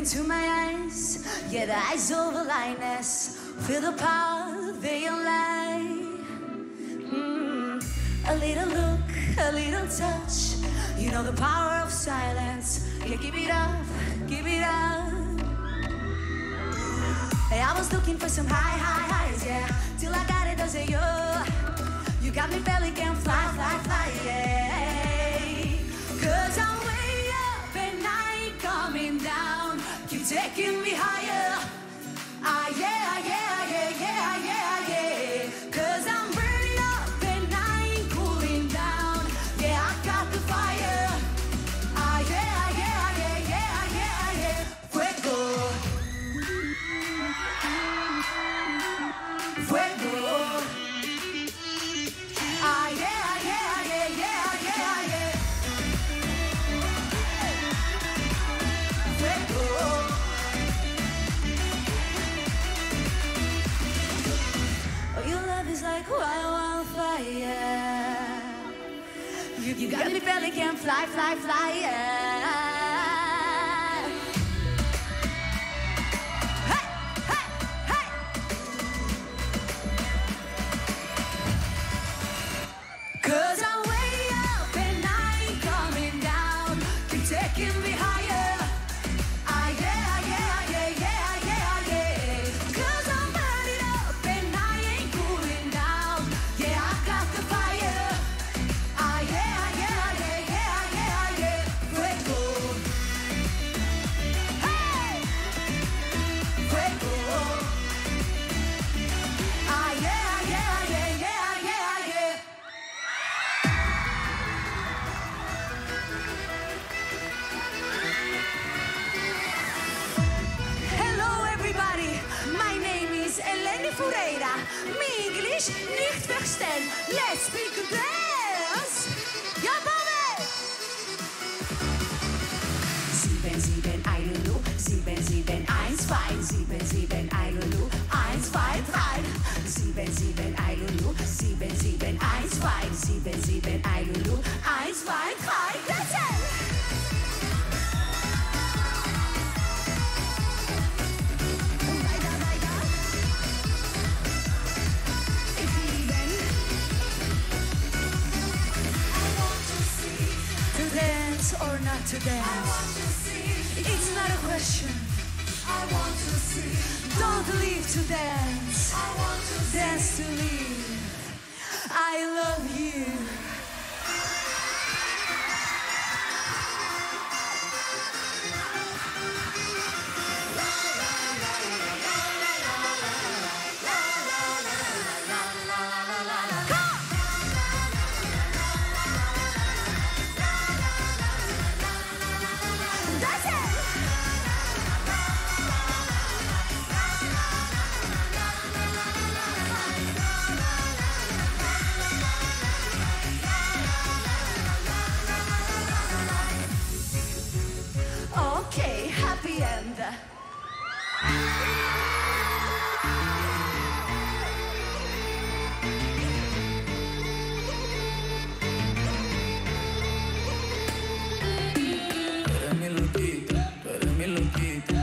into my eyes. Yeah, the eyes of a lioness. Feel the power they lie. Mm, a little look, a little touch. You know the power of silence. Yeah, give it up, give it up. Hey, I was looking for some high, high highs, yeah. Till I got it, I say, yo. You got me belly can fly, You, you got me belly can fly, fly, fly, yeah. Fureira. Mi English nicht verstehen. Let's speak dance. Or not to dance. It's not a question. I want to see. Don't leave to dance. To Dance to leave. I love you. happy end. loquita, tú eres mi loquita.